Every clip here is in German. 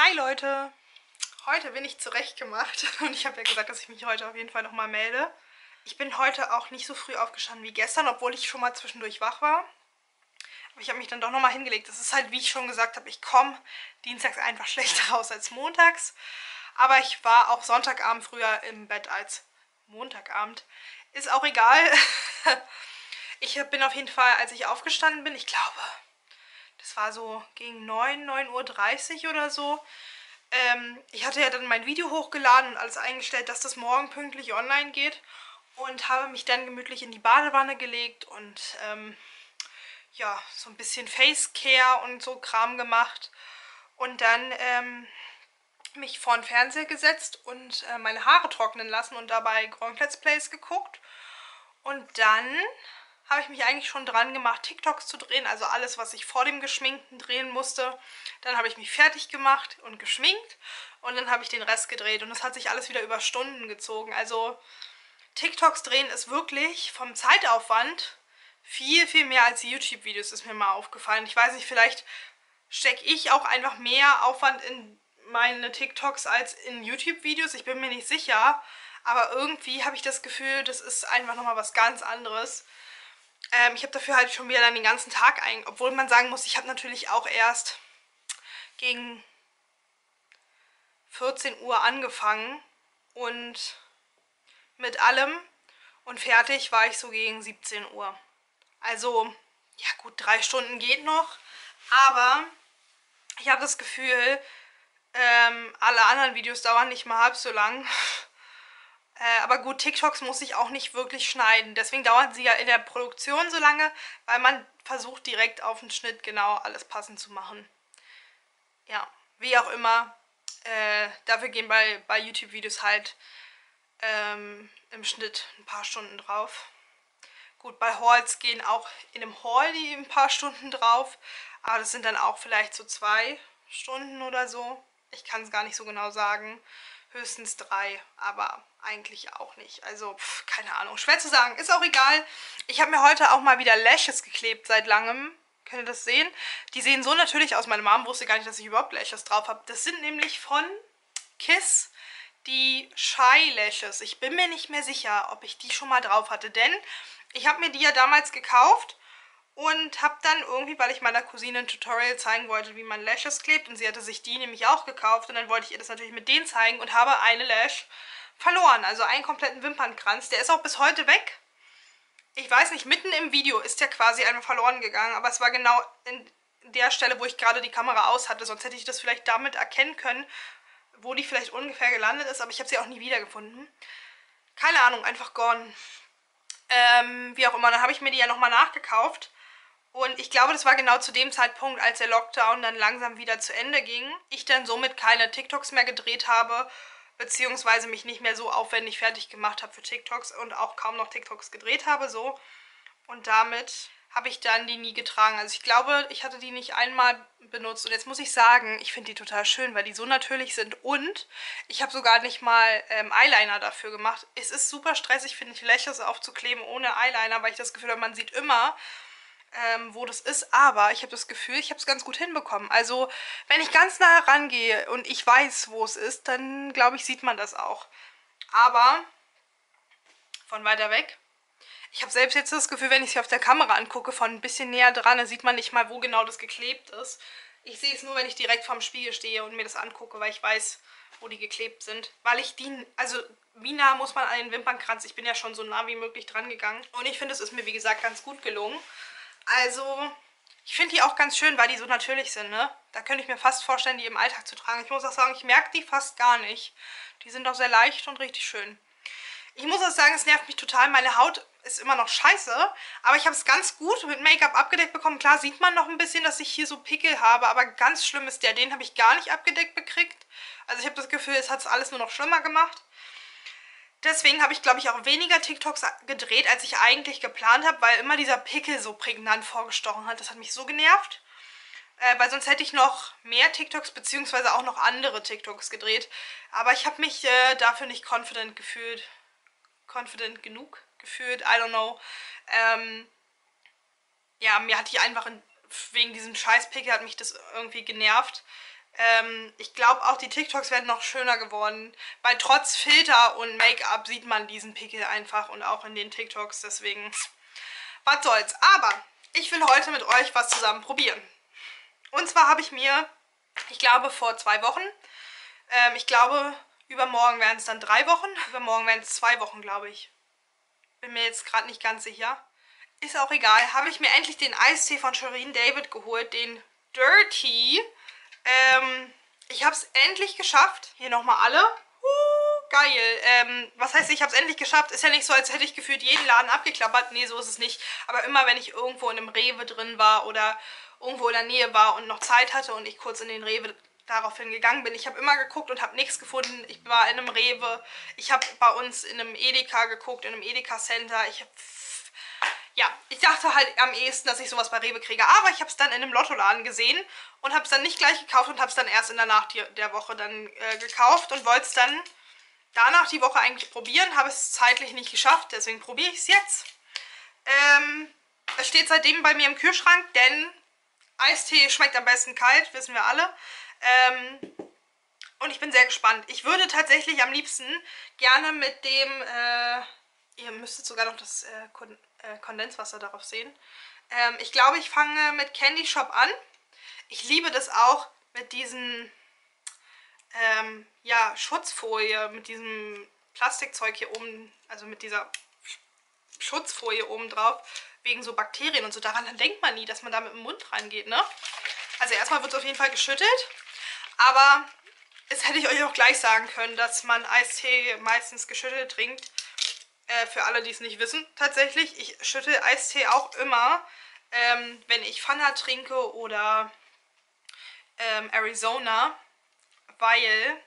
Hi Leute! Heute bin ich zurechtgemacht und ich habe ja gesagt, dass ich mich heute auf jeden Fall nochmal melde. Ich bin heute auch nicht so früh aufgestanden wie gestern, obwohl ich schon mal zwischendurch wach war. Aber ich habe mich dann doch nochmal hingelegt. Das ist halt, wie ich schon gesagt habe, ich komme dienstags einfach schlechter raus als montags. Aber ich war auch Sonntagabend früher im Bett als Montagabend. Ist auch egal. ich bin auf jeden Fall, als ich aufgestanden bin, ich glaube, das war so gegen 9, 9.30 Uhr oder so. Ähm, ich hatte ja dann mein Video hochgeladen und alles eingestellt, dass das morgen pünktlich online geht. Und habe mich dann gemütlich in die Badewanne gelegt und ähm, ja, so ein bisschen Facecare und so Kram gemacht. Und dann ähm, mich vor den Fernseher gesetzt und äh, meine Haare trocknen lassen und dabei Grand Let's Plays geguckt. Und dann habe ich mich eigentlich schon dran gemacht, TikToks zu drehen, also alles, was ich vor dem Geschminkten drehen musste. Dann habe ich mich fertig gemacht und geschminkt und dann habe ich den Rest gedreht und das hat sich alles wieder über Stunden gezogen. Also TikToks drehen ist wirklich vom Zeitaufwand viel, viel mehr als YouTube-Videos, ist mir mal aufgefallen. Ich weiß nicht, vielleicht stecke ich auch einfach mehr Aufwand in meine TikToks als in YouTube-Videos. Ich bin mir nicht sicher, aber irgendwie habe ich das Gefühl, das ist einfach nochmal was ganz anderes. Ähm, ich habe dafür halt schon wieder dann den ganzen Tag ein, obwohl man sagen muss, ich habe natürlich auch erst gegen 14 Uhr angefangen und mit allem und fertig war ich so gegen 17 Uhr. Also, ja gut, drei Stunden geht noch, aber ich habe das Gefühl, ähm, alle anderen Videos dauern nicht mal halb so lang. Äh, aber gut, TikToks muss ich auch nicht wirklich schneiden. Deswegen dauern sie ja in der Produktion so lange, weil man versucht direkt auf den Schnitt genau alles passend zu machen. Ja, wie auch immer. Äh, dafür gehen bei, bei YouTube-Videos halt ähm, im Schnitt ein paar Stunden drauf. Gut, bei Hauls gehen auch in einem Haul die ein paar Stunden drauf. Aber das sind dann auch vielleicht so zwei Stunden oder so. Ich kann es gar nicht so genau sagen höchstens drei, aber eigentlich auch nicht. Also, pff, keine Ahnung. Schwer zu sagen. Ist auch egal. Ich habe mir heute auch mal wieder Lashes geklebt seit langem. Könnt ihr das sehen? Die sehen so natürlich aus. Meine Mom wusste gar nicht, dass ich überhaupt Lashes drauf habe. Das sind nämlich von Kiss die Shy Lashes. Ich bin mir nicht mehr sicher, ob ich die schon mal drauf hatte, denn ich habe mir die ja damals gekauft und habe dann irgendwie, weil ich meiner Cousine ein Tutorial zeigen wollte, wie man Lashes klebt und sie hatte sich die nämlich auch gekauft und dann wollte ich ihr das natürlich mit denen zeigen und habe eine Lash verloren, also einen kompletten Wimpernkranz. Der ist auch bis heute weg. Ich weiß nicht, mitten im Video ist der quasi einfach verloren gegangen, aber es war genau in der Stelle, wo ich gerade die Kamera aus hatte, sonst hätte ich das vielleicht damit erkennen können, wo die vielleicht ungefähr gelandet ist, aber ich habe sie auch nie wiedergefunden. Keine Ahnung, einfach gone. Ähm, wie auch immer, dann habe ich mir die ja nochmal nachgekauft und ich glaube, das war genau zu dem Zeitpunkt, als der Lockdown dann langsam wieder zu Ende ging. Ich dann somit keine TikToks mehr gedreht habe, beziehungsweise mich nicht mehr so aufwendig fertig gemacht habe für TikToks und auch kaum noch TikToks gedreht habe, so. Und damit habe ich dann die nie getragen. Also ich glaube, ich hatte die nicht einmal benutzt. Und jetzt muss ich sagen, ich finde die total schön, weil die so natürlich sind. Und ich habe sogar nicht mal ähm, Eyeliner dafür gemacht. Es ist super stressig, finde ich, Lashes aufzukleben ohne Eyeliner, weil ich das Gefühl habe, man sieht immer, ähm, wo das ist, aber ich habe das Gefühl, ich habe es ganz gut hinbekommen. Also, wenn ich ganz nah rangehe und ich weiß, wo es ist, dann glaube ich, sieht man das auch. Aber von weiter weg. Ich habe selbst jetzt das Gefühl, wenn ich sie auf der Kamera angucke, von ein bisschen näher dran, dann sieht man nicht mal, wo genau das geklebt ist. Ich sehe es nur, wenn ich direkt vorm Spiegel stehe und mir das angucke, weil ich weiß, wo die geklebt sind. Weil ich die, also wie nah muss man an den Wimpernkranz? Ich bin ja schon so nah wie möglich dran gegangen. Und ich finde, es ist mir, wie gesagt, ganz gut gelungen. Also, ich finde die auch ganz schön, weil die so natürlich sind, ne? Da könnte ich mir fast vorstellen, die im Alltag zu tragen. Ich muss auch sagen, ich merke die fast gar nicht. Die sind auch sehr leicht und richtig schön. Ich muss auch sagen, es nervt mich total. Meine Haut ist immer noch scheiße, aber ich habe es ganz gut mit Make-up abgedeckt bekommen. Klar sieht man noch ein bisschen, dass ich hier so Pickel habe, aber ganz schlimm ist der. Den habe ich gar nicht abgedeckt bekriegt. Also ich habe das Gefühl, es hat es alles nur noch schlimmer gemacht. Deswegen habe ich, glaube ich, auch weniger TikToks gedreht, als ich eigentlich geplant habe, weil immer dieser Pickel so prägnant vorgestochen hat. Das hat mich so genervt. Äh, weil sonst hätte ich noch mehr TikToks beziehungsweise auch noch andere TikToks gedreht. Aber ich habe mich äh, dafür nicht confident gefühlt. Confident genug gefühlt, I don't know. Ähm, ja, mir hatte ich einfach in, wegen diesem Scheiß-Pickel hat mich das irgendwie genervt. Ähm, ich glaube auch die TikToks werden noch schöner geworden, weil trotz Filter und Make-up sieht man diesen Pickel einfach und auch in den TikToks, deswegen was soll's. Aber ich will heute mit euch was zusammen probieren. Und zwar habe ich mir, ich glaube vor zwei Wochen, ähm, ich glaube übermorgen werden es dann drei Wochen, übermorgen werden es zwei Wochen, glaube ich. Bin mir jetzt gerade nicht ganz sicher. Ist auch egal. Habe ich mir endlich den Eistee von Shireen David geholt, den Dirty. Ähm, ich habe es endlich geschafft. Hier nochmal alle. Uh, geil. Ähm, was heißt, ich habe es endlich geschafft? Ist ja nicht so, als hätte ich gefühlt jeden Laden abgeklappert. Nee, so ist es nicht. Aber immer, wenn ich irgendwo in einem Rewe drin war oder irgendwo in der Nähe war und noch Zeit hatte und ich kurz in den Rewe daraufhin gegangen bin. Ich habe immer geguckt und habe nichts gefunden. Ich war in einem Rewe. Ich habe bei uns in einem Edeka geguckt, in einem Edeka Center. Ich habe ja, ich dachte halt am ehesten, dass ich sowas bei Rewe kriege. Aber ich habe es dann in einem Lottoladen gesehen und habe es dann nicht gleich gekauft und habe es dann erst in der Nacht der Woche dann äh, gekauft und wollte es dann danach die Woche eigentlich probieren. Habe es zeitlich nicht geschafft, deswegen probiere ich es jetzt. Ähm, es steht seitdem bei mir im Kühlschrank, denn Eistee schmeckt am besten kalt, wissen wir alle. Ähm, und ich bin sehr gespannt. Ich würde tatsächlich am liebsten gerne mit dem... Äh, ihr müsstet sogar noch das äh, äh, Kondenswasser darauf sehen. Ähm, ich glaube, ich fange mit Candy Shop an. Ich liebe das auch mit diesen ähm, ja, Schutzfolie, mit diesem Plastikzeug hier oben, also mit dieser Schutzfolie oben drauf, wegen so Bakterien und so. Daran denkt man nie, dass man da mit dem Mund reingeht, ne? Also erstmal wird es auf jeden Fall geschüttelt, aber das hätte ich euch auch gleich sagen können, dass man Eistee meistens geschüttelt trinkt. Äh, für alle, die es nicht wissen, tatsächlich. Ich schüttel Eistee auch immer, ähm, wenn ich Fanta trinke oder ähm, Arizona, weil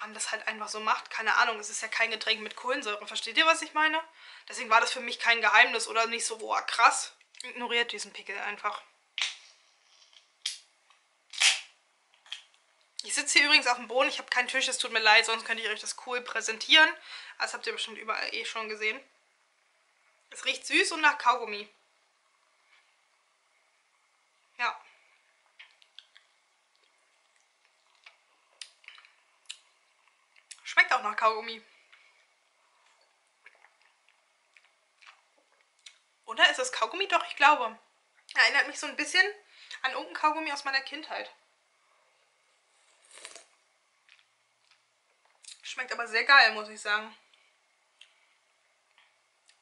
man das halt einfach so macht. Keine Ahnung, es ist ja kein Getränk mit Kohlensäure. Versteht ihr, was ich meine? Deswegen war das für mich kein Geheimnis oder nicht so, boah, krass. Ignoriert diesen Pickel einfach. Ich sitze hier übrigens auf dem Boden. Ich habe keinen Tisch, es tut mir leid, sonst könnte ich euch das cool präsentieren. Das habt ihr bestimmt überall eh schon gesehen. Es riecht süß und nach Kaugummi. Ja. Schmeckt auch nach Kaugummi. Oder ist es Kaugummi? Doch, ich glaube. Erinnert mich so ein bisschen an irgendein Kaugummi aus meiner Kindheit. Schmeckt aber sehr geil, muss ich sagen.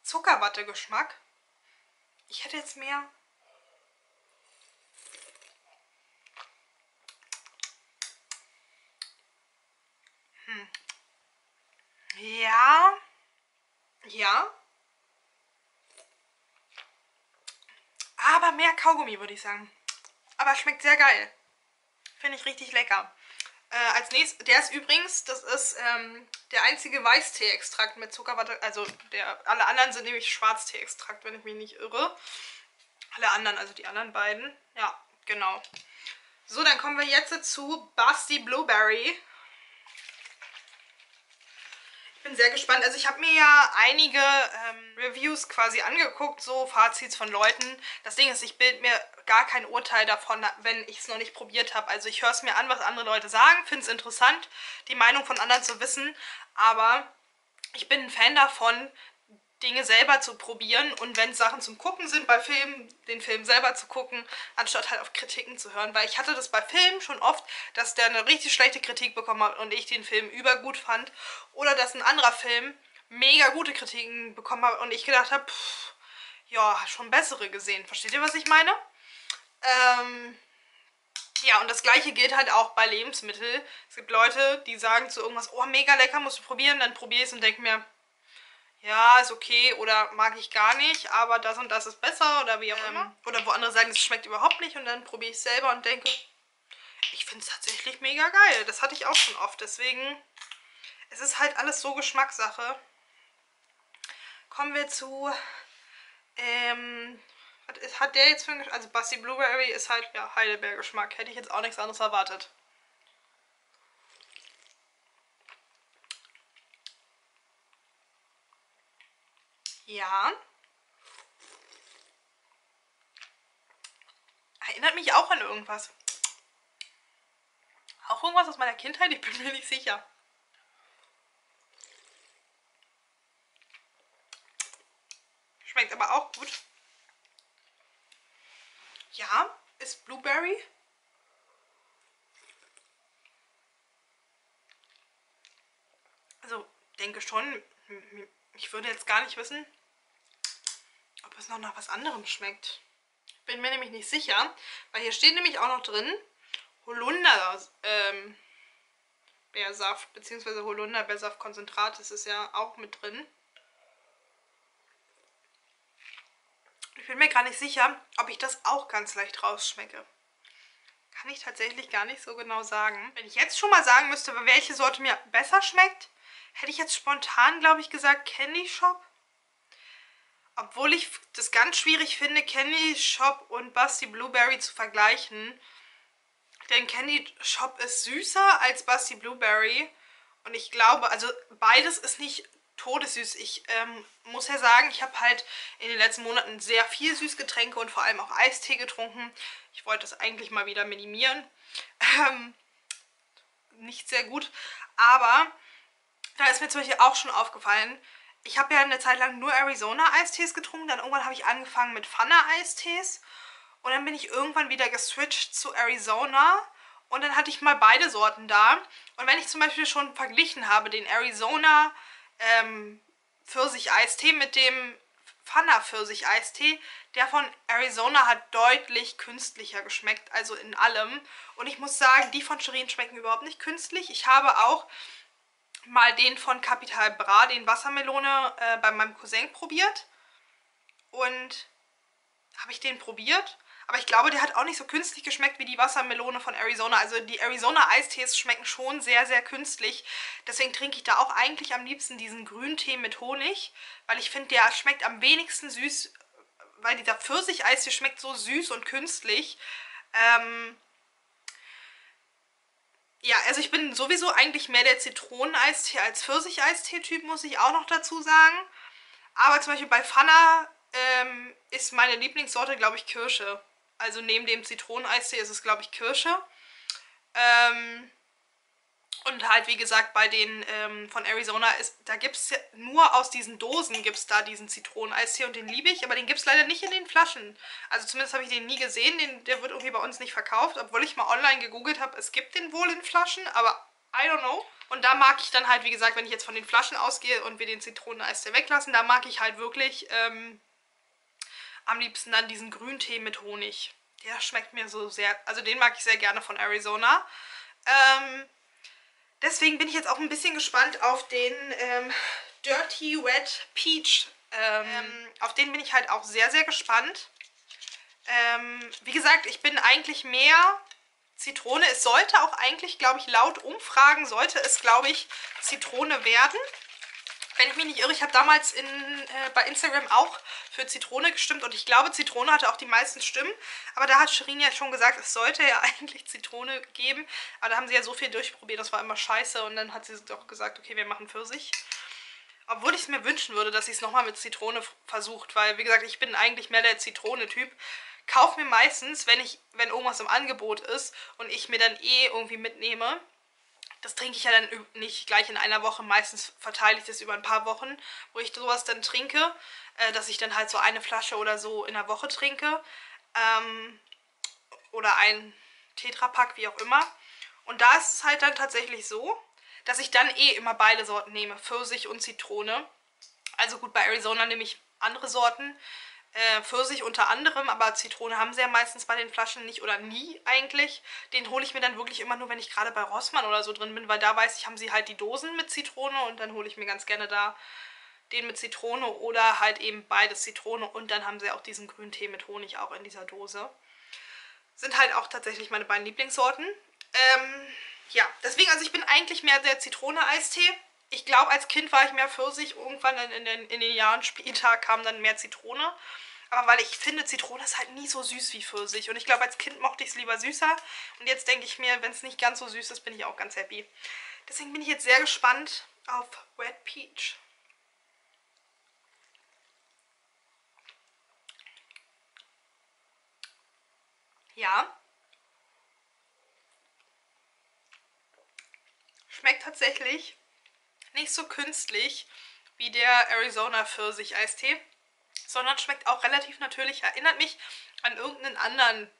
Zuckerwatte-Geschmack. Ich hätte jetzt mehr... Hm. Ja. Ja. Aber mehr Kaugummi, würde ich sagen. Aber schmeckt sehr geil. Finde ich richtig lecker. Äh, als nächstes, der ist übrigens, das ist ähm, der einzige Weißtee-Extrakt mit Zuckerwatte. Also der, alle anderen sind nämlich Schwarztee-Extrakt, wenn ich mich nicht irre. Alle anderen, also die anderen beiden. Ja, genau. So, dann kommen wir jetzt zu Basti Blueberry bin sehr gespannt. Also ich habe mir ja einige ähm, Reviews quasi angeguckt, so Fazits von Leuten. Das Ding ist, ich bilde mir gar kein Urteil davon, wenn ich es noch nicht probiert habe. Also ich höre es mir an, was andere Leute sagen, finde es interessant, die Meinung von anderen zu wissen. Aber ich bin ein Fan davon, Dinge selber zu probieren und wenn Sachen zum Gucken sind, bei Filmen, den Film selber zu gucken, anstatt halt auf Kritiken zu hören. Weil ich hatte das bei Filmen schon oft, dass der eine richtig schlechte Kritik bekommen hat und ich den Film übergut fand. Oder dass ein anderer Film mega gute Kritiken bekommen hat und ich gedacht habe, ja, schon bessere gesehen. Versteht ihr, was ich meine? Ähm, ja, und das gleiche gilt halt auch bei Lebensmitteln. Es gibt Leute, die sagen zu irgendwas, oh, mega lecker, musst du probieren. Dann probiere ich es und denke mir, ja, ist okay oder mag ich gar nicht, aber das und das ist besser oder wie auch ähm, immer. Oder wo andere sagen, es schmeckt überhaupt nicht und dann probiere ich es selber und denke, ich finde es tatsächlich mega geil. Das hatte ich auch schon oft, deswegen, es ist halt alles so Geschmackssache. Kommen wir zu, ähm, was hat der jetzt für ein Geschmack? Also Basti Blueberry ist halt, ja, Heidelbeer-Geschmack. Hätte ich jetzt auch nichts anderes erwartet. Ja. Erinnert mich auch an irgendwas. Auch irgendwas aus meiner Kindheit? Ich bin mir nicht sicher. Schmeckt aber auch gut. Ja, ist Blueberry. Also, denke schon. Ich würde jetzt gar nicht wissen, ob es noch nach was anderem schmeckt. Bin mir nämlich nicht sicher, weil hier steht nämlich auch noch drin Holunder ähm, beziehungsweise Holunder-Beersaft-Konzentrat, das ist ja auch mit drin. Ich bin mir gar nicht sicher, ob ich das auch ganz leicht rausschmecke. Kann ich tatsächlich gar nicht so genau sagen. Wenn ich jetzt schon mal sagen müsste, welche Sorte mir besser schmeckt, hätte ich jetzt spontan, glaube ich, gesagt Candy Shop. Obwohl ich das ganz schwierig finde, Candy Shop und Basti Blueberry zu vergleichen. Denn Candy Shop ist süßer als Basti Blueberry. Und ich glaube, also beides ist nicht todessüß. Ich ähm, muss ja sagen, ich habe halt in den letzten Monaten sehr viel Süßgetränke und vor allem auch Eistee getrunken. Ich wollte das eigentlich mal wieder minimieren. Ähm, nicht sehr gut. Aber da ist mir zum Beispiel auch schon aufgefallen, ich habe ja eine Zeit lang nur Arizona-Eistees getrunken. Dann irgendwann habe ich angefangen mit Pfanne-Eistees. Und dann bin ich irgendwann wieder geswitcht zu Arizona. Und dann hatte ich mal beide Sorten da. Und wenn ich zum Beispiel schon verglichen habe, den Arizona ähm, Pfirsich-Eistee mit dem Pfanner Pfirsich-Eistee, der von Arizona hat deutlich künstlicher geschmeckt, also in allem. Und ich muss sagen, die von Shirin schmecken überhaupt nicht künstlich. Ich habe auch mal den von Capital Bra, den Wassermelone, äh, bei meinem Cousin probiert. Und habe ich den probiert. Aber ich glaube, der hat auch nicht so künstlich geschmeckt wie die Wassermelone von Arizona. Also die Arizona-Eistees schmecken schon sehr, sehr künstlich. Deswegen trinke ich da auch eigentlich am liebsten diesen Grüntee mit Honig. Weil ich finde, der schmeckt am wenigsten süß. Weil dieser Pfirsich-Eistee schmeckt so süß und künstlich. Ähm, ja, also ich bin sowieso eigentlich mehr der Zitroneneistee als Pfirsich-Eistee-Typ, muss ich auch noch dazu sagen. Aber zum Beispiel bei Fana ähm, ist meine Lieblingssorte, glaube ich, Kirsche. Also neben dem Zitroneneistee ist es, glaube ich, Kirsche. Ähm, und halt, wie gesagt, bei den ähm, von Arizona ist, da gibt es nur aus diesen Dosen gibt es da diesen Zitroneneistee und den liebe ich, aber den gibt es leider nicht in den Flaschen. Also zumindest habe ich den nie gesehen, den, der wird irgendwie bei uns nicht verkauft, obwohl ich mal online gegoogelt habe, es gibt den wohl in Flaschen, aber I don't know. Und da mag ich dann halt, wie gesagt, wenn ich jetzt von den Flaschen ausgehe und wir den Zitroneneistee weglassen, da mag ich halt wirklich ähm, am liebsten dann diesen Grüntee mit Honig. Der schmeckt mir so sehr, also den mag ich sehr gerne von Arizona. Ähm, Deswegen bin ich jetzt auch ein bisschen gespannt auf den ähm, Dirty Red Peach. Ähm, auf den bin ich halt auch sehr, sehr gespannt. Ähm, wie gesagt, ich bin eigentlich mehr Zitrone. Es sollte auch eigentlich, glaube ich, laut Umfragen, sollte es, glaube ich, Zitrone werden. Wenn ich mich nicht irre, ich habe damals in, äh, bei Instagram auch für Zitrone gestimmt und ich glaube, Zitrone hatte auch die meisten Stimmen. Aber da hat Shirin ja schon gesagt, es sollte ja eigentlich Zitrone geben. Aber da haben sie ja so viel durchprobiert, das war immer scheiße. Und dann hat sie doch gesagt, okay, wir machen Pfirsich. Obwohl ich es mir wünschen würde, dass sie es nochmal mit Zitrone versucht. Weil, wie gesagt, ich bin eigentlich mehr der Zitrone-Typ. Kauf mir meistens, wenn, ich, wenn irgendwas im Angebot ist und ich mir dann eh irgendwie mitnehme, das trinke ich ja dann nicht gleich in einer Woche. Meistens verteile ich das über ein paar Wochen, wo ich sowas dann trinke. Äh, dass ich dann halt so eine Flasche oder so in der Woche trinke. Ähm, oder ein Tetrapack, wie auch immer. Und da ist es halt dann tatsächlich so, dass ich dann eh immer beide Sorten nehme. Pfirsich und Zitrone. Also gut, bei Arizona nehme ich andere Sorten äh, Pfirsich unter anderem, aber Zitrone haben sie ja meistens bei den Flaschen nicht oder nie eigentlich. Den hole ich mir dann wirklich immer nur, wenn ich gerade bei Rossmann oder so drin bin, weil da weiß ich, haben sie halt die Dosen mit Zitrone und dann hole ich mir ganz gerne da den mit Zitrone oder halt eben beides Zitrone und dann haben sie auch diesen grünen Tee mit Honig auch in dieser Dose. Sind halt auch tatsächlich meine beiden Lieblingssorten. Ähm, ja, deswegen, also ich bin eigentlich mehr der Zitrone-Eistee. Ich glaube, als Kind war ich mehr Pfirsich. Irgendwann in den, in den Jahren später kam dann mehr Zitrone. Aber weil ich finde, Zitrone ist halt nie so süß wie Pfirsich. Und ich glaube, als Kind mochte ich es lieber süßer. Und jetzt denke ich mir, wenn es nicht ganz so süß ist, bin ich auch ganz happy. Deswegen bin ich jetzt sehr gespannt auf Red Peach. Ja. schmeckt tatsächlich nicht so künstlich wie der Arizona Pfirsich-Eistee, sondern schmeckt auch relativ natürlich. Erinnert mich an irgendeinen anderen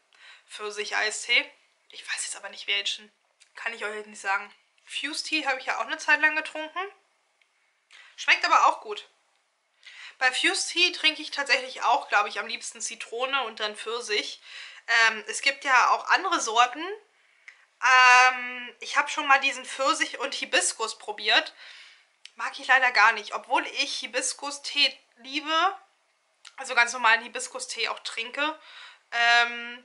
Pfirsich-Eistee. Ich weiß jetzt aber nicht welchen. Kann ich euch jetzt nicht sagen. Fuse Tea habe ich ja auch eine Zeit lang getrunken. Schmeckt aber auch gut. Bei Fuse Tea trinke ich tatsächlich auch, glaube ich, am liebsten Zitrone und dann Pfirsich. Ähm, es gibt ja auch andere Sorten. Ähm, ich habe schon mal diesen Pfirsich und Hibiskus probiert. Mag ich leider gar nicht. Obwohl ich Hibiskus-Tee liebe. Also ganz normalen Hibiskus-Tee auch trinke. Ähm,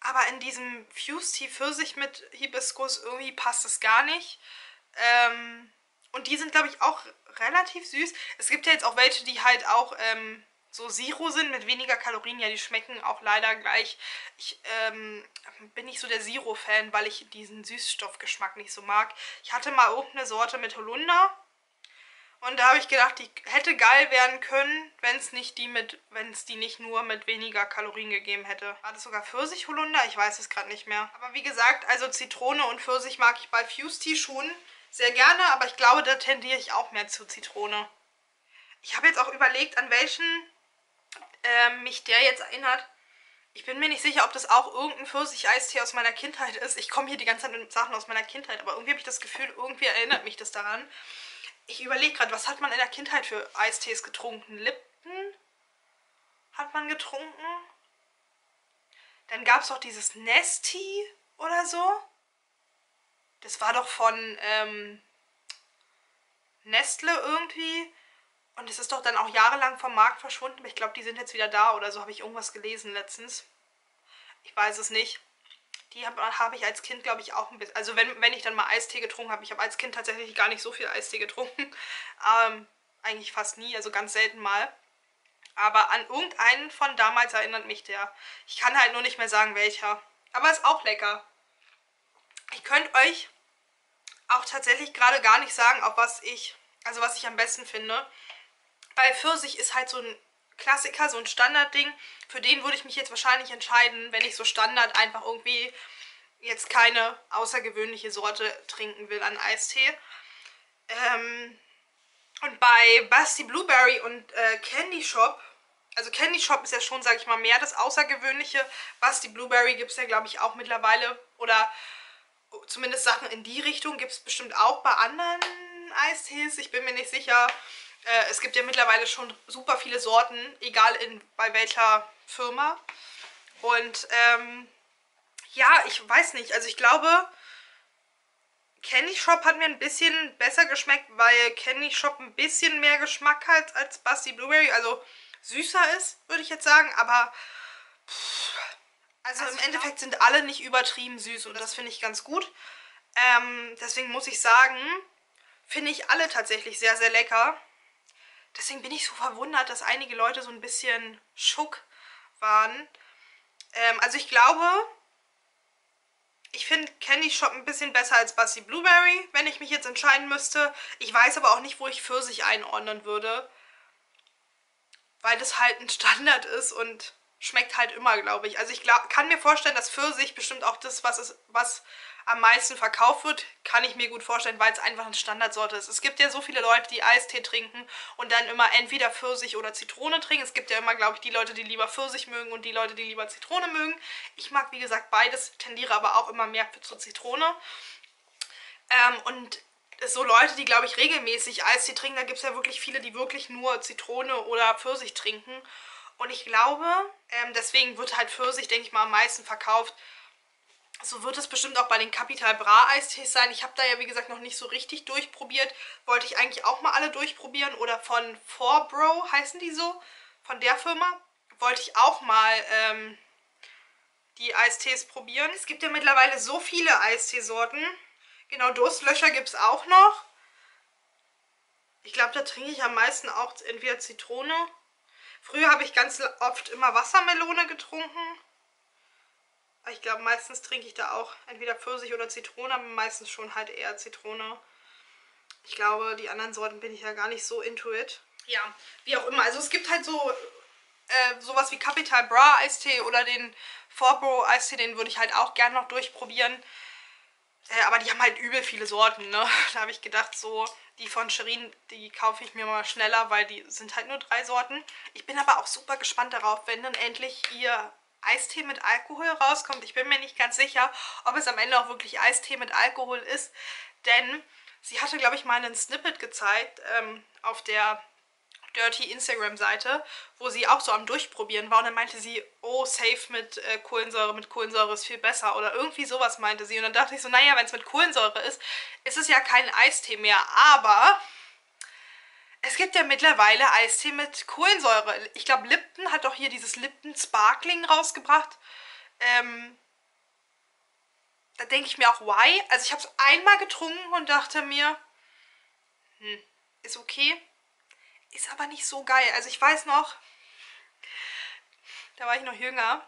aber in diesem Fuse Tea Pfirsich mit Hibiskus irgendwie passt es gar nicht. Ähm, und die sind, glaube ich, auch relativ süß. Es gibt ja jetzt auch welche, die halt auch ähm, so Zero sind mit weniger Kalorien. Ja, die schmecken auch leider gleich. Ich ähm, bin nicht so der Zero-Fan, weil ich diesen Süßstoffgeschmack nicht so mag. Ich hatte mal irgendeine Sorte mit Holunder. Und da habe ich gedacht, die hätte geil werden können, wenn es nicht die mit, wenn es die nicht nur mit weniger Kalorien gegeben hätte. War das sogar Pfirsich-Holunder? Ich weiß es gerade nicht mehr. Aber wie gesagt, also Zitrone und Pfirsich mag ich bei Fuse Tea schon sehr gerne, aber ich glaube, da tendiere ich auch mehr zu Zitrone. Ich habe jetzt auch überlegt, an welchen äh, mich der jetzt erinnert. Ich bin mir nicht sicher, ob das auch irgendein Pfirsich-Eistee aus meiner Kindheit ist. Ich komme hier die ganze Zeit mit Sachen aus meiner Kindheit, aber irgendwie habe ich das Gefühl, irgendwie erinnert mich das daran. Ich überlege gerade, was hat man in der Kindheit für Eistees getrunken? Lipton hat man getrunken. Dann gab es auch dieses Nesty oder so. Das war doch von ähm, Nestle irgendwie. Und es ist doch dann auch jahrelang vom Markt verschwunden. Ich glaube, die sind jetzt wieder da oder so. Habe ich irgendwas gelesen letztens. Ich weiß es nicht. Die habe hab ich als Kind, glaube ich, auch ein bisschen. Also, wenn, wenn ich dann mal Eistee getrunken habe. Ich habe als Kind tatsächlich gar nicht so viel Eistee getrunken. Ähm, eigentlich fast nie, also ganz selten mal. Aber an irgendeinen von damals erinnert mich der. Ich kann halt nur nicht mehr sagen, welcher. Aber ist auch lecker. Ich könnte euch auch tatsächlich gerade gar nicht sagen, auf was ich, also was ich am besten finde. Bei Pfirsich ist halt so ein Klassiker, so ein Standardding. Für den würde ich mich jetzt wahrscheinlich entscheiden, wenn ich so Standard einfach irgendwie jetzt keine außergewöhnliche Sorte trinken will an Eistee. Ähm, und bei Basti Blueberry und äh, Candy Shop, also Candy Shop ist ja schon, sag ich mal, mehr das Außergewöhnliche. Basti Blueberry gibt es ja, glaube ich, auch mittlerweile oder zumindest Sachen in die Richtung gibt es bestimmt auch bei anderen Eistees. Ich bin mir nicht sicher. Äh, es gibt ja mittlerweile schon super viele Sorten, egal in, bei welcher Firma. Und ähm, ja, ich weiß nicht. Also ich glaube, Candy Shop hat mir ein bisschen besser geschmeckt, weil Candy Shop ein bisschen mehr Geschmack hat als Basti Blueberry. Also süßer ist, würde ich jetzt sagen. Aber pff, also, also im Endeffekt sind alle nicht übertrieben süß und das finde ich ganz gut. Ähm, deswegen muss ich sagen, finde ich alle tatsächlich sehr, sehr lecker. Deswegen bin ich so verwundert, dass einige Leute so ein bisschen schock waren. Ähm, also ich glaube, ich finde Candy Shop ein bisschen besser als Busty Blueberry, wenn ich mich jetzt entscheiden müsste. Ich weiß aber auch nicht, wo ich Pfirsich einordnen würde. Weil das halt ein Standard ist und schmeckt halt immer, glaube ich. Also ich glaub, kann mir vorstellen, dass Pfirsich bestimmt auch das, was, es, was am meisten verkauft wird, kann ich mir gut vorstellen, weil es einfach eine Standardsorte ist. Es gibt ja so viele Leute, die Eistee trinken und dann immer entweder Pfirsich oder Zitrone trinken. Es gibt ja immer, glaube ich, die Leute, die lieber Pfirsich mögen und die Leute, die lieber Zitrone mögen. Ich mag, wie gesagt, beides, tendiere aber auch immer mehr zur Zitrone. Ähm, und so Leute, die, glaube ich, regelmäßig Eistee trinken, da gibt es ja wirklich viele, die wirklich nur Zitrone oder Pfirsich trinken. Und ich glaube, ähm, deswegen wird halt Pfirsich, denke ich mal, am meisten verkauft. So wird es bestimmt auch bei den Capital Bra Eistees sein. Ich habe da ja, wie gesagt, noch nicht so richtig durchprobiert. Wollte ich eigentlich auch mal alle durchprobieren. Oder von 4Bro heißen die so. Von der Firma. Wollte ich auch mal ähm, die Eistees probieren. Es gibt ja mittlerweile so viele Eisteesorten. Genau, Durstlöcher gibt es auch noch. Ich glaube, da trinke ich am meisten auch entweder Zitrone Früher habe ich ganz oft immer Wassermelone getrunken. Ich glaube, meistens trinke ich da auch entweder Pfirsich oder Zitrone, aber meistens schon halt eher Zitrone. Ich glaube, die anderen Sorten bin ich ja gar nicht so into it. Ja, wie auch immer. Also es gibt halt so äh, sowas wie Capital Bra Eistee oder den Forbro Eistee, den würde ich halt auch gerne noch durchprobieren. Äh, aber die haben halt übel viele Sorten, ne? Da habe ich gedacht, so, die von Sherin, die kaufe ich mir mal schneller, weil die sind halt nur drei Sorten. Ich bin aber auch super gespannt darauf, wenn dann endlich ihr Eistee mit Alkohol rauskommt. Ich bin mir nicht ganz sicher, ob es am Ende auch wirklich Eistee mit Alkohol ist, denn sie hatte, glaube ich, mal einen Snippet gezeigt ähm, auf der Dirty Instagram-Seite, wo sie auch so am Durchprobieren war und dann meinte sie, oh, safe mit äh, Kohlensäure, mit Kohlensäure ist viel besser oder irgendwie sowas meinte sie und dann dachte ich so, naja, wenn es mit Kohlensäure ist, ist es ja kein Eistee mehr, aber es gibt ja mittlerweile Eistee mit Kohlensäure. Ich glaube, Lipton hat doch hier dieses Lipton Sparkling rausgebracht. Ähm, da denke ich mir auch, why? Also ich habe es einmal getrunken und dachte mir, hm, ist okay. Ist aber nicht so geil. Also ich weiß noch, da war ich noch jünger.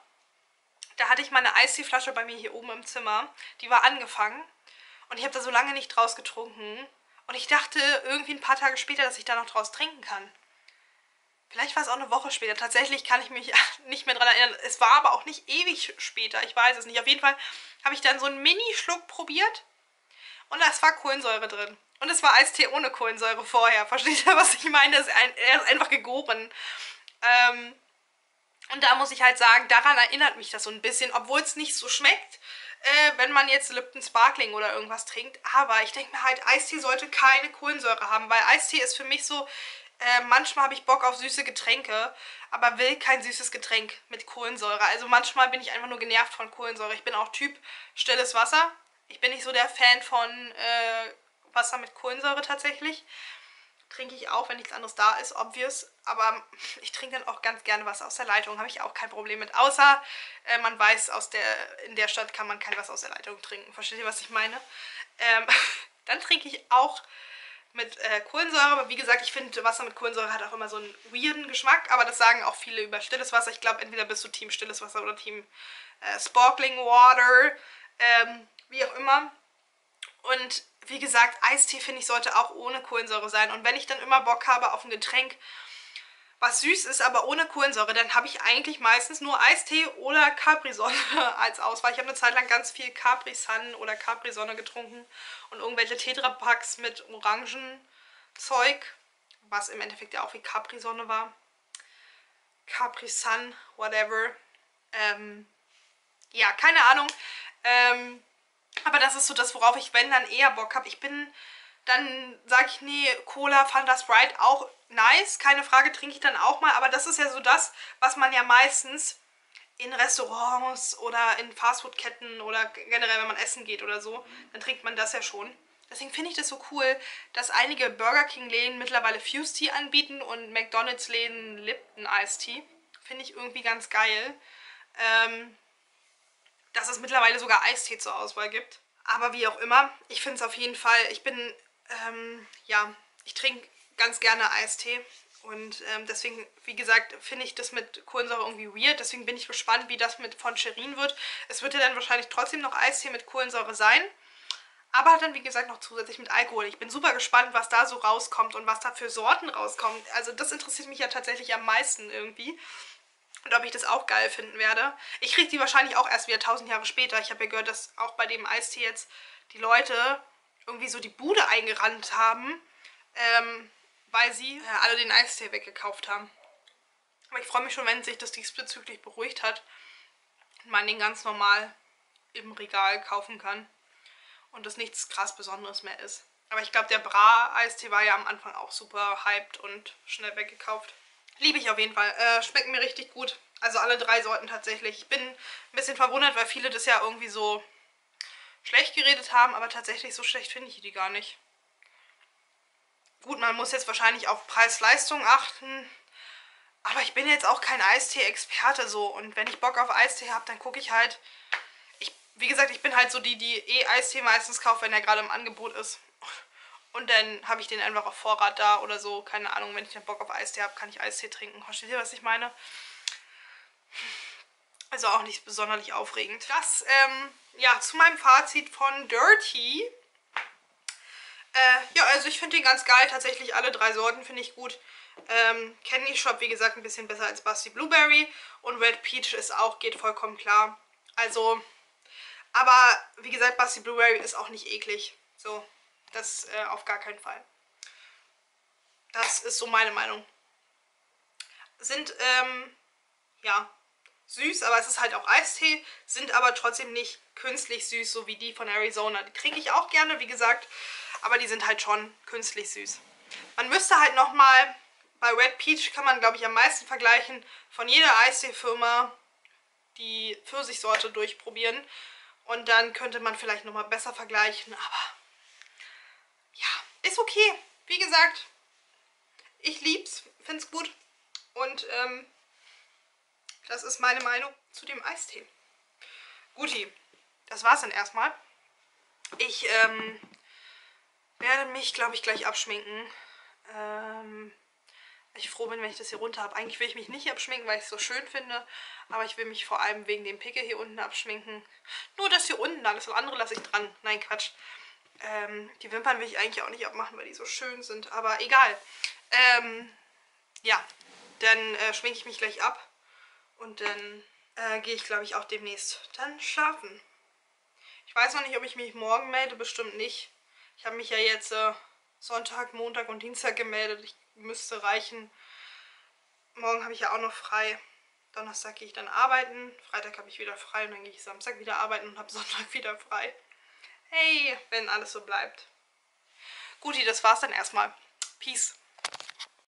Da hatte ich meine Eisteeflasche bei mir hier oben im Zimmer. Die war angefangen. Und ich habe da so lange nicht draus getrunken. Und ich dachte irgendwie ein paar Tage später, dass ich da noch draus trinken kann. Vielleicht war es auch eine Woche später. Tatsächlich kann ich mich nicht mehr daran erinnern. Es war aber auch nicht ewig später. Ich weiß es nicht. Auf jeden Fall habe ich dann so einen Mini-Schluck probiert. Und da war Kohlensäure drin. Und es war Eistee ohne Kohlensäure vorher. Versteht ihr, was ich meine? Er ist einfach gegoren. Ähm, und da muss ich halt sagen, daran erinnert mich das so ein bisschen, obwohl es nicht so schmeckt, äh, wenn man jetzt Lipton Sparkling oder irgendwas trinkt. Aber ich denke mir halt, Eistee sollte keine Kohlensäure haben, weil Eistee ist für mich so, äh, manchmal habe ich Bock auf süße Getränke, aber will kein süßes Getränk mit Kohlensäure. Also manchmal bin ich einfach nur genervt von Kohlensäure. Ich bin auch Typ stilles Wasser. Ich bin nicht so der Fan von äh, Wasser mit Kohlensäure tatsächlich. Trinke ich auch, wenn nichts anderes da ist, obvious. Aber ich trinke dann auch ganz gerne Wasser aus der Leitung. Habe ich auch kein Problem mit. Außer äh, man weiß, aus der, in der Stadt kann man kein Wasser aus der Leitung trinken. Versteht ihr, was ich meine? Ähm, dann trinke ich auch mit äh, Kohlensäure. Aber wie gesagt, ich finde, Wasser mit Kohlensäure hat auch immer so einen weirden Geschmack. Aber das sagen auch viele über stilles Wasser. Ich glaube, entweder bist du Team stilles Wasser oder Team äh, Sparkling Water. Ähm, wie auch immer. Und wie gesagt, Eistee finde ich sollte auch ohne Kohlensäure sein. Und wenn ich dann immer Bock habe auf ein Getränk, was süß ist, aber ohne Kohlensäure, dann habe ich eigentlich meistens nur Eistee oder Capri-Sonne als Auswahl. Ich habe eine Zeit lang ganz viel Capri-Sun oder Capri-Sonne getrunken und irgendwelche Tetra-Packs mit Orangenzeug, was im Endeffekt ja auch wie Capri-Sonne war. Capri-Sun, whatever. Ähm, ja, keine Ahnung. Ähm, aber das ist so das, worauf ich, wenn, dann eher Bock habe. Ich bin, dann sage ich, nee, Cola, Fanta, Sprite auch nice. Keine Frage, trinke ich dann auch mal. Aber das ist ja so das, was man ja meistens in Restaurants oder in Fastfood-Ketten oder generell, wenn man essen geht oder so, dann trinkt man das ja schon. Deswegen finde ich das so cool, dass einige Burger King-Läden mittlerweile Fuse Tea anbieten und McDonalds-Läden Lipton Ice Tea. Finde ich irgendwie ganz geil. Ähm, dass es mittlerweile sogar Eistee zur Auswahl gibt. Aber wie auch immer, ich finde es auf jeden Fall, ich bin, ähm, ja, ich trinke ganz gerne Eistee. Und ähm, deswegen, wie gesagt, finde ich das mit Kohlensäure irgendwie weird. Deswegen bin ich gespannt, wie das mit von Sherin wird. Es wird ja dann wahrscheinlich trotzdem noch Eistee mit Kohlensäure sein. Aber dann, wie gesagt, noch zusätzlich mit Alkohol. Ich bin super gespannt, was da so rauskommt und was da für Sorten rauskommt. Also das interessiert mich ja tatsächlich am meisten irgendwie. Und ob ich das auch geil finden werde. Ich kriege die wahrscheinlich auch erst wieder tausend Jahre später. Ich habe ja gehört, dass auch bei dem Eistee jetzt die Leute irgendwie so die Bude eingerannt haben, ähm, weil sie äh, alle den Eistee weggekauft haben. Aber ich freue mich schon, wenn sich das diesbezüglich beruhigt hat und man den ganz normal im Regal kaufen kann und das nichts krass Besonderes mehr ist. Aber ich glaube, der Bra-Eistee war ja am Anfang auch super hyped und schnell weggekauft. Liebe ich auf jeden Fall. Äh, schmecken mir richtig gut. Also alle drei Sorten tatsächlich. Ich bin ein bisschen verwundert, weil viele das ja irgendwie so schlecht geredet haben, aber tatsächlich so schlecht finde ich die gar nicht. Gut, man muss jetzt wahrscheinlich auf Preis-Leistung achten, aber ich bin jetzt auch kein Eistee-Experte so und wenn ich Bock auf Eistee habe, dann gucke ich halt, ich, wie gesagt, ich bin halt so die, die eh Eistee meistens kauft, wenn er gerade im Angebot ist. Und dann habe ich den einfach auf Vorrat da oder so. Keine Ahnung, wenn ich dann Bock auf Eistee habe, kann ich Eistee trinken. Versteht ihr, was ich meine? Also auch nicht besonders aufregend. Das, ähm, ja, zu meinem Fazit von Dirty. Äh, ja, also ich finde den ganz geil. Tatsächlich alle drei Sorten finde ich gut. Ähm, Candy Shop, wie gesagt, ein bisschen besser als Basti Blueberry. Und Red Peach ist auch, geht vollkommen klar. Also Aber wie gesagt, Basti Blueberry ist auch nicht eklig. So, das äh, auf gar keinen Fall. Das ist so meine Meinung. Sind, ähm, ja, süß, aber es ist halt auch Eistee, sind aber trotzdem nicht künstlich süß, so wie die von Arizona. Die trinke ich auch gerne, wie gesagt, aber die sind halt schon künstlich süß. Man müsste halt nochmal, bei Red Peach kann man, glaube ich, am meisten vergleichen, von jeder Eistee-Firma die Pfirsichsorte durchprobieren. Und dann könnte man vielleicht nochmal besser vergleichen, aber ist okay. Wie gesagt, ich lieb's, find's gut. Und ähm, das ist meine Meinung zu dem Eistee. Guti, das war's dann erstmal. Ich ähm, werde mich, glaube ich, gleich abschminken. Ähm, ich froh bin, wenn ich das hier runter habe. Eigentlich will ich mich nicht abschminken, weil ich es so schön finde. Aber ich will mich vor allem wegen dem Pickel hier unten abschminken. Nur das hier unten, alles andere lasse ich dran. Nein, Quatsch. Ähm, die Wimpern will ich eigentlich auch nicht abmachen, weil die so schön sind. Aber egal. Ähm, ja, dann äh, schminke ich mich gleich ab. Und dann äh, gehe ich, glaube ich, auch demnächst dann schlafen. Ich weiß noch nicht, ob ich mich morgen melde. Bestimmt nicht. Ich habe mich ja jetzt äh, Sonntag, Montag und Dienstag gemeldet. Ich müsste reichen. Morgen habe ich ja auch noch frei. Donnerstag gehe ich dann arbeiten. Freitag habe ich wieder frei und dann gehe ich Samstag wieder arbeiten und habe Sonntag wieder frei. Hey, wenn alles so bleibt. Guti, das war's dann erstmal. Peace.